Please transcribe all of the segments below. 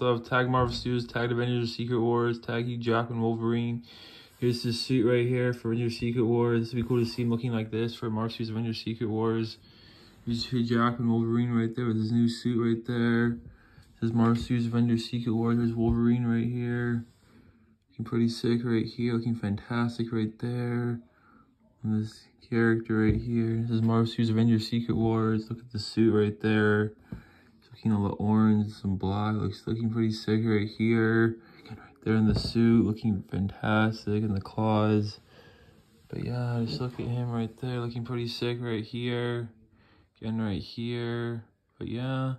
stuff. Tag Marvel Studios, tag Avengers Secret Wars, tag Jackman Wolverine. Here's his suit right here for Avengers Secret Wars. It'd be cool to see him looking like this for Marvel Studios Avengers Secret Wars. Here's Hugh Jackman Wolverine right there with his new suit right there. This is Marvel Studios Avengers Secret Wars. There's Wolverine right here. Looking pretty sick right here. Looking fantastic right there. And this character right here. This is Marvel Studios Avengers Secret Wars. Look at the suit right there. Looking all the orange, some black. Looks looking pretty sick right here. Right there in the suit, looking fantastic. And the claws. But yeah, just look at him right there, looking pretty sick right here. Again, right here. But yeah,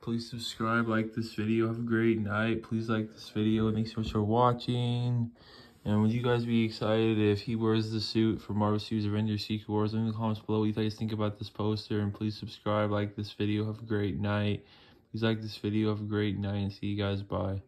please subscribe, like this video. Have a great night. Please like this video. Thanks so much for watching. And would you guys be excited if he wears the suit for Marvel Studios Avengers Secret Wars? Leave in the comments below what you guys think about this poster. And please subscribe, like this video. Have a great night. Please like this video. Have a great night. And see you guys. Bye.